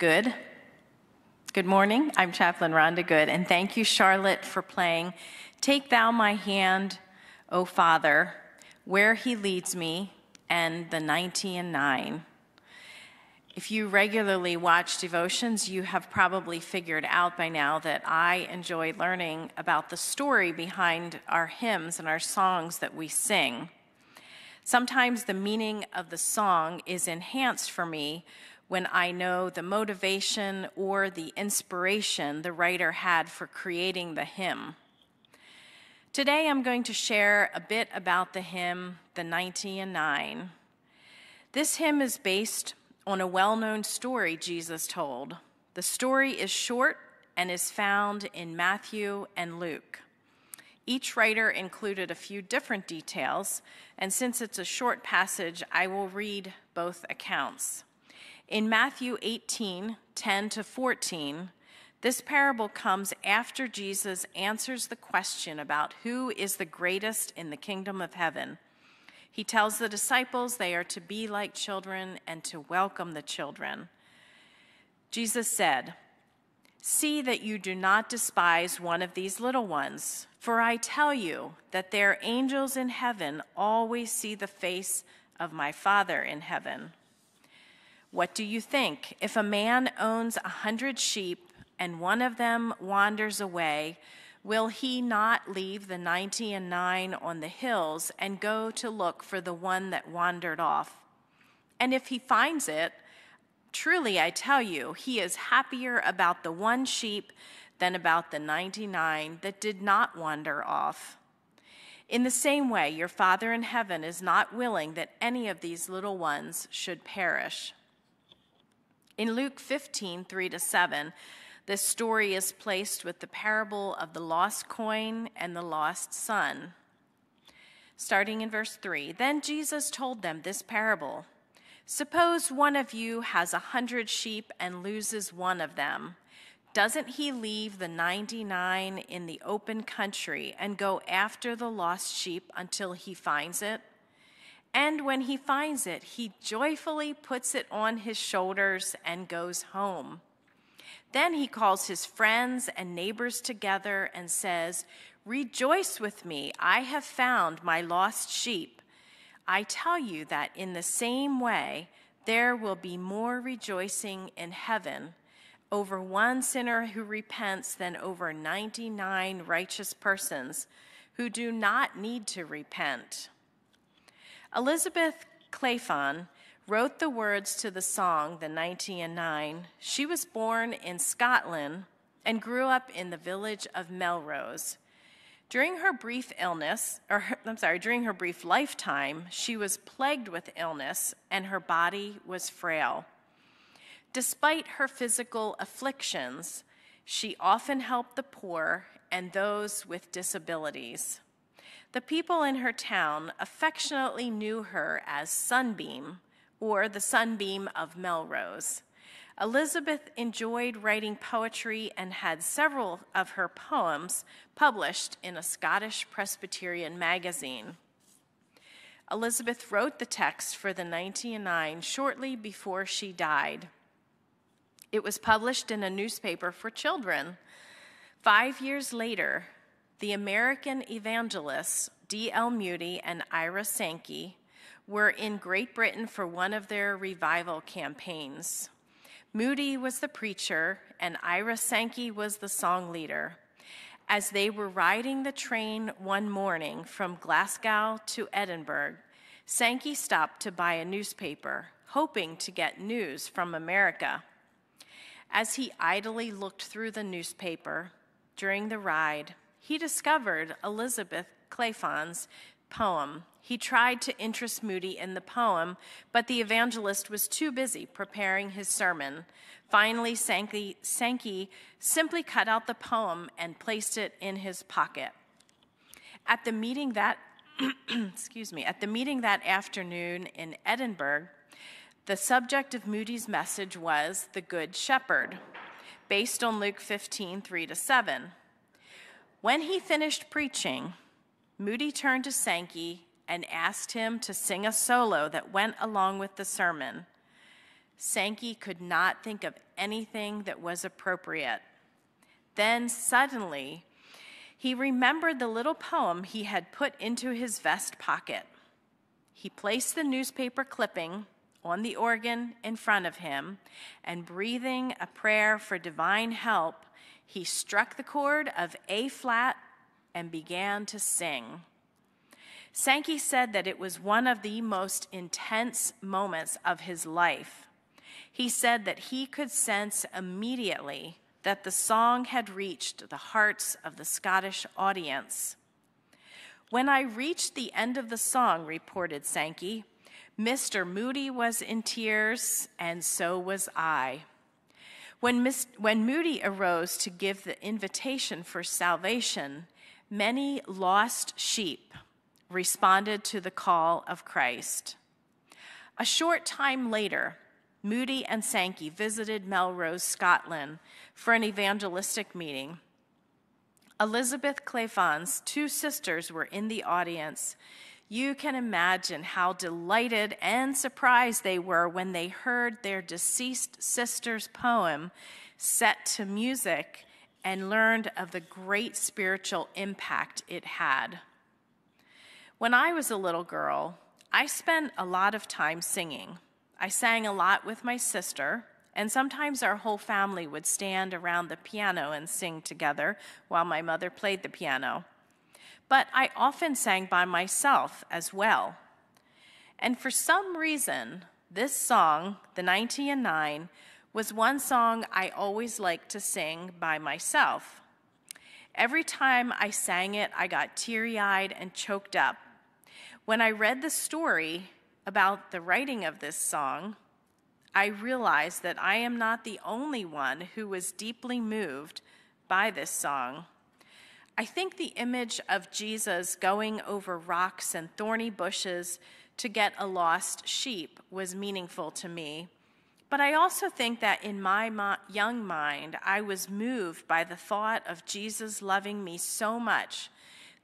Good. Good morning. I'm Chaplain Rhonda Good, and thank you, Charlotte, for playing Take Thou My Hand, O Father, Where He Leads Me, and the 90 and 9. If you regularly watch devotions, you have probably figured out by now that I enjoy learning about the story behind our hymns and our songs that we sing. Sometimes the meaning of the song is enhanced for me when I know the motivation or the inspiration the writer had for creating the hymn. Today I'm going to share a bit about the hymn, The 90 and 9. This hymn is based on a well known story Jesus told. The story is short and is found in Matthew and Luke. Each writer included a few different details, and since it's a short passage, I will read both accounts. In Matthew 18 10 to 14, this parable comes after Jesus answers the question about who is the greatest in the kingdom of heaven. He tells the disciples they are to be like children and to welcome the children. Jesus said, See that you do not despise one of these little ones, for I tell you that their angels in heaven always see the face of my Father in heaven. What do you think? If a man owns a hundred sheep and one of them wanders away, will he not leave the ninety and nine on the hills and go to look for the one that wandered off? And if he finds it, truly I tell you, he is happier about the one sheep than about the 99 that did not wander off. In the same way, your Father in heaven is not willing that any of these little ones should perish. In Luke 15, 3 to 7, this story is placed with the parable of the lost coin and the lost son. Starting in verse 3 Then Jesus told them this parable Suppose one of you has a hundred sheep and loses one of them. Doesn't he leave the 99 in the open country and go after the lost sheep until he finds it? And when he finds it, he joyfully puts it on his shoulders and goes home. Then he calls his friends and neighbors together and says, Rejoice with me, I have found my lost sheep. I tell you that in the same way, there will be more rejoicing in heaven over one sinner who repents than over 99 righteous persons who do not need to repent. Elizabeth Clephane wrote the words to the song, The 90 and 9. She was born in Scotland and grew up in the village of Melrose. During her brief illness, or her, I'm sorry, during her brief lifetime, she was plagued with illness and her body was frail. Despite her physical afflictions, she often helped the poor and those with disabilities. The people in her town affectionately knew her as Sunbeam, or the Sunbeam of Melrose. Elizabeth enjoyed writing poetry and had several of her poems published in a Scottish Presbyterian magazine. Elizabeth wrote the text for the 99 shortly before she died. It was published in a newspaper for children. Five years later, the American evangelists D.L. Moody and Ira Sankey were in Great Britain for one of their revival campaigns. Moody was the preacher, and Ira Sankey was the song leader. As they were riding the train one morning from Glasgow to Edinburgh, Sankey stopped to buy a newspaper, hoping to get news from America. As he idly looked through the newspaper during the ride, he discovered Elizabeth Clephane's poem. He tried to interest Moody in the poem, but the evangelist was too busy preparing his sermon. Finally, Sankey, Sankey simply cut out the poem and placed it in his pocket. At the meeting that excuse me, at the meeting that afternoon in Edinburgh, the subject of Moody's message was the Good Shepherd, based on Luke 15, 3 to 7. When he finished preaching, Moody turned to Sankey and asked him to sing a solo that went along with the sermon. Sankey could not think of anything that was appropriate. Then suddenly, he remembered the little poem he had put into his vest pocket. He placed the newspaper clipping on the organ in front of him, and breathing a prayer for divine help, he struck the chord of A flat and began to sing. Sankey said that it was one of the most intense moments of his life. He said that he could sense immediately that the song had reached the hearts of the Scottish audience. When I reached the end of the song, reported Sankey, Mr. Moody was in tears, and so was I. When, Miss, when Moody arose to give the invitation for salvation, many lost sheep responded to the call of Christ. A short time later, Moody and Sankey visited Melrose, Scotland for an evangelistic meeting. Elizabeth Clephane's two sisters were in the audience. You can imagine how delighted and surprised they were when they heard their deceased sister's poem set to music and learned of the great spiritual impact it had. When I was a little girl, I spent a lot of time singing. I sang a lot with my sister, and sometimes our whole family would stand around the piano and sing together while my mother played the piano. But I often sang by myself as well. And for some reason, this song, The 90 and 9, was one song I always liked to sing by myself. Every time I sang it, I got teary eyed and choked up. When I read the story, about the writing of this song, I realized that I am not the only one who was deeply moved by this song. I think the image of Jesus going over rocks and thorny bushes to get a lost sheep was meaningful to me. But I also think that in my young mind, I was moved by the thought of Jesus loving me so much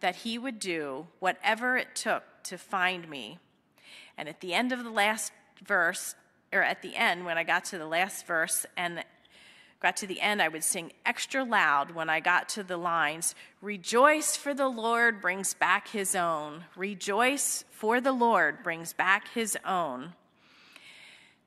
that he would do whatever it took to find me and at the end of the last verse, or at the end, when I got to the last verse and got to the end, I would sing extra loud when I got to the lines Rejoice, for the Lord brings back his own. Rejoice, for the Lord brings back his own.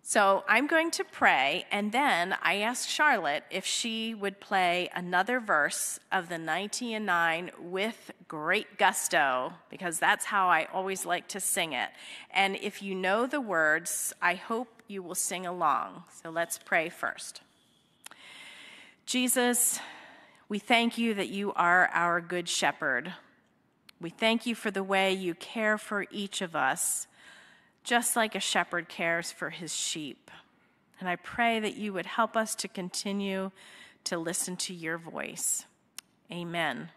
So I'm going to pray, and then I asked Charlotte if she would play another verse of the 90 and 9 with great gusto, because that's how I always like to sing it. And if you know the words, I hope you will sing along. So let's pray first. Jesus, we thank you that you are our good shepherd. We thank you for the way you care for each of us just like a shepherd cares for his sheep. And I pray that you would help us to continue to listen to your voice. Amen.